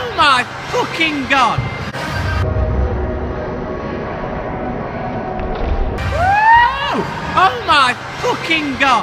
Oh my fucking god! Woo! Oh my fucking god!